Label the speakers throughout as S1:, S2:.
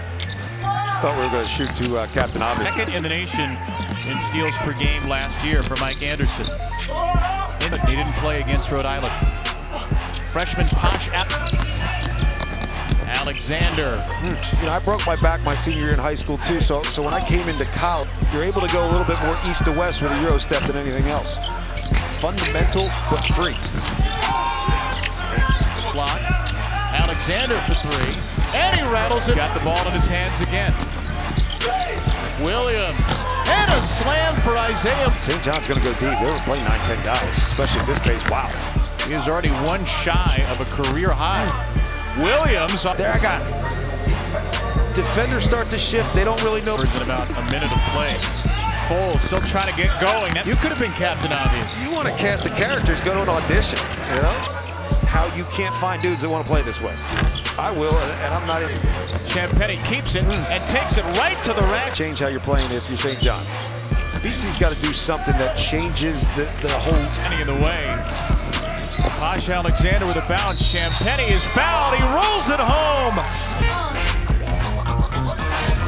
S1: Thought we were going to shoot to uh, Captain Obvious.
S2: Second in the nation in steals per game last year for Mike Anderson. He didn't play against Rhode Island. Freshman Posh Alexander.
S1: Mm. You know, I broke my back my senior year in high school too, so so when I came into college, you're able to go a little bit more east to west with a Euro step than anything else. Fundamental, but free.
S2: Blocked. Alexander for three. And he rattles it. Got the ball in his hands again. Williams. And a slam for Isaiah.
S1: St. John's going to go deep. They were playing 9-10 guys, especially at this pace. Wow.
S2: He is already one shy of a career high. Williams.
S1: There I got Defenders start to shift. They don't really know.
S2: In about a minute of play. Foles still trying to get going. You could have been Captain Obvious.
S1: You want to cast the characters, go to an audition. You know? How you can't find dudes that want to play this way. I will, and I'm not in.
S2: Champagnie keeps it mm. and takes it right to the rack.
S1: Change how you're playing if you're St. John. BC's got to do something that changes the, the whole...
S2: Any in the way. Posh Alexander with a bounce. Champagnie is fouled. He rolls it home.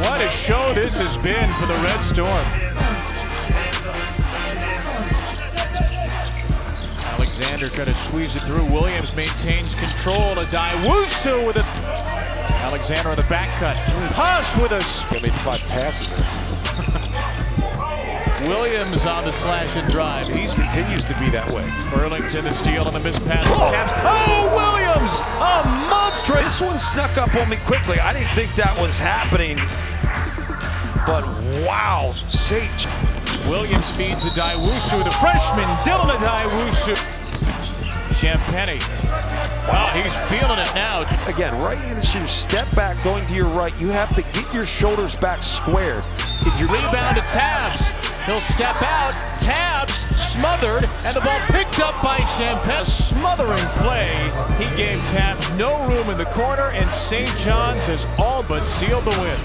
S2: What a show this has been for the Red Storm. Alexander trying to squeeze it through. Williams maintains control. Addae-Wusu with it. Alexander on the back cut. Posh with a...
S1: They made five passes.
S2: Williams on the slash and drive. He
S1: continues to be that way.
S2: Earlington the steal on the missed pass. Oh, oh Williams! A monster!
S1: This one snuck up on me quickly. I didn't think that was happening. But wow, Sage.
S2: Williams feeds Addae-Wusu. The freshman, Dylan Addae-Wusu. Champagnie. Wow, he's feeling it now.
S1: Again, right-handed shooter, step back, going to your right. You have to get your shoulders back squared.
S2: If you rebound to Tabbs, he'll step out. Tabbs smothered, and the ball picked up by Champagnie. A smothering play. He gave Tabbs no room in the corner, and St. John's has all but sealed the win.